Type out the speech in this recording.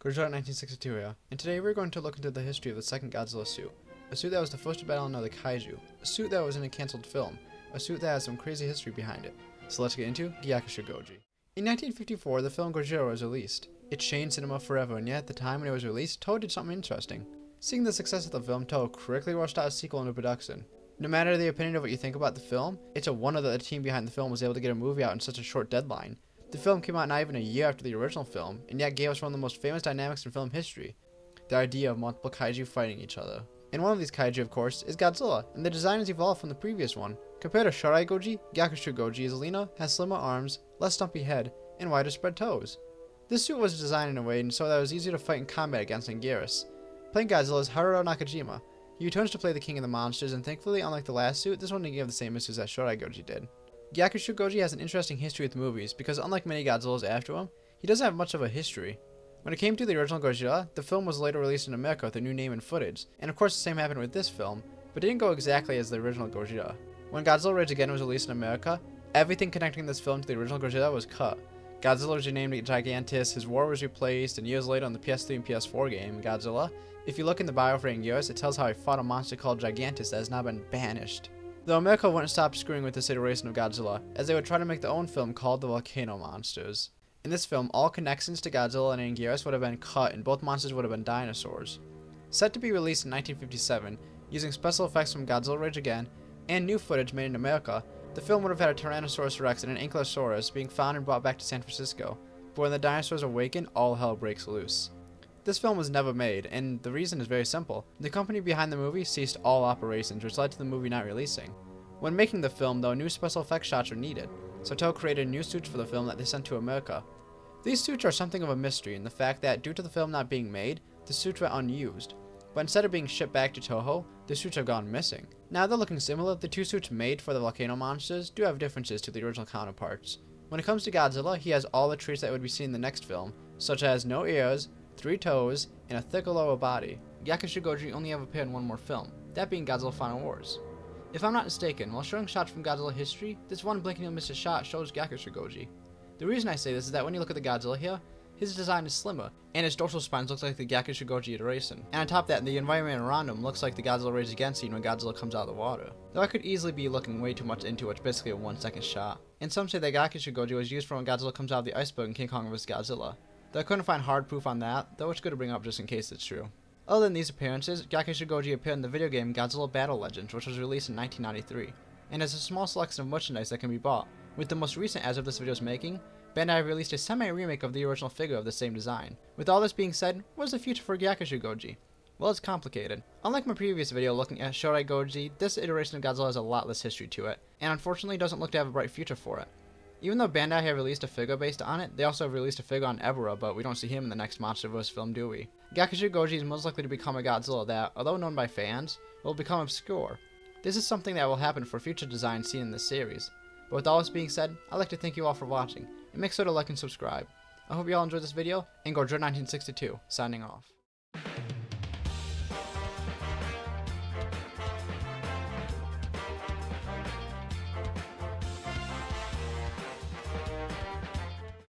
Gojira 1962 here, and today we're going to look into the history of the second Godzilla suit. A suit that was the first to battle another kaiju, a suit that was in a cancelled film, a suit that has some crazy history behind it. So let's get into Gyakushu Goji. In 1954, the film Gojira was released. It changed cinema forever, and yet at the time when it was released, Toho did something interesting. Seeing the success of the film, Toho quickly rushed out a sequel into production. No matter the opinion of what you think about the film, it's a wonder that the team behind the film was able to get a movie out in such a short deadline. The film came out not even a year after the original film, and yet gave us one of the most famous dynamics in film history the idea of multiple kaiju fighting each other. And one of these kaiju, of course, is Godzilla, and the design has evolved from the previous one. Compared to Shodai Goji, Gyakushu Goji is leaner, has slimmer arms, less stumpy head, and wider spread toes. This suit was designed in a way so that it was easier to fight in combat against Anguirus. Playing Godzilla is Haruo Nakajima. He returns to play the King of the Monsters, and thankfully, unlike the last suit, this one didn't give the same issues that Shodai Goji did. Gyakushu Goji has an interesting history with movies because unlike many Godzillas after him, he doesn't have much of a history. When it came to the original Gojira, the film was later released in America with a new name and footage, and of course the same happened with this film, but didn't go exactly as the original Gojira. When Godzilla Raids Again was released in America, everything connecting this film to the original Gojira was cut. Godzilla was renamed Gigantis, his war was replaced, and years later on the PS3 and PS4 game, Godzilla, if you look in the bio for Anguirus, it tells how he fought a monster called Gigantis that has now been banished. Though America wouldn't stop screwing with this iteration of Godzilla, as they would try to make their own film called The Volcano Monsters. In this film, all connections to Godzilla and Anguirus would have been cut and both monsters would have been dinosaurs. Set to be released in 1957, using special effects from Godzilla Raids Again and new footage made in America, the film would have had a Tyrannosaurus rex and an Ankylosaurus being found and brought back to San Francisco, but when the dinosaurs awaken, all hell breaks loose. This film was never made, and the reason is very simple. The company behind the movie ceased all operations, which led to the movie not releasing. When making the film, though, new special effects shots were needed, so Toho created new suits for the film that they sent to America. These suits are something of a mystery in the fact that, due to the film not being made, the suits were unused. But instead of being shipped back to Toho, the suits have gone missing. Now they're looking similar, the two suits made for the volcano monsters do have differences to the original counterparts. When it comes to Godzilla, he has all the traits that would be seen in the next film, such as no ears, three toes, and a thicker lower body. Gyakushu Goji only ever appeared in one more film, that being Godzilla Final Wars. If I'm not mistaken, while showing shots from Godzilla history, this one blinking you'll miss a shot shows Gyakushu Goji. The reason I say this is that when you look at the Godzilla here, his design is slimmer, and his dorsal spines look like the Gyakushu Goji iteration. And on top of that, the environment around him looks like the Godzilla Raids Again scene when Godzilla comes out of the water. Though I could easily be looking way too much into it, basically a one second shot. And some say that Gyakushu Goji was used for when Godzilla comes out of the iceberg in King Kong vs. Godzilla. Though I couldn't find hard proof on that, though it's good to bring up just in case it's true. Other than these appearances, Gyakushu Goji appeared in the video game Godzilla Battle Legends, which was released in 1993, and has a small selection of merchandise that can be bought, with the most recent as of this video's making, Bandai released a semi-remake of the original figure of the same design. With all this being said, what is the future for Gyakushu Goji? Well, it's complicated. Unlike my previous video looking at Shodai Goji, this iteration of Godzilla has a lot less history to it, and unfortunately doesn't look to have a bright future for it. Even though Bandai have released a figure based on it, they also have released a figure on Ebirah, but we don't see him in the next MonsterVerse film, do we? Gyakushu Goji is most likely to become a Godzilla that, although known by fans, will become obscure. This is something that will happen for future designs seen in this series. But with all this being said, I'd like to thank you all for watching, and make sure to like and subscribe. I hope you all enjoyed this video, and Gojira 1962, signing off.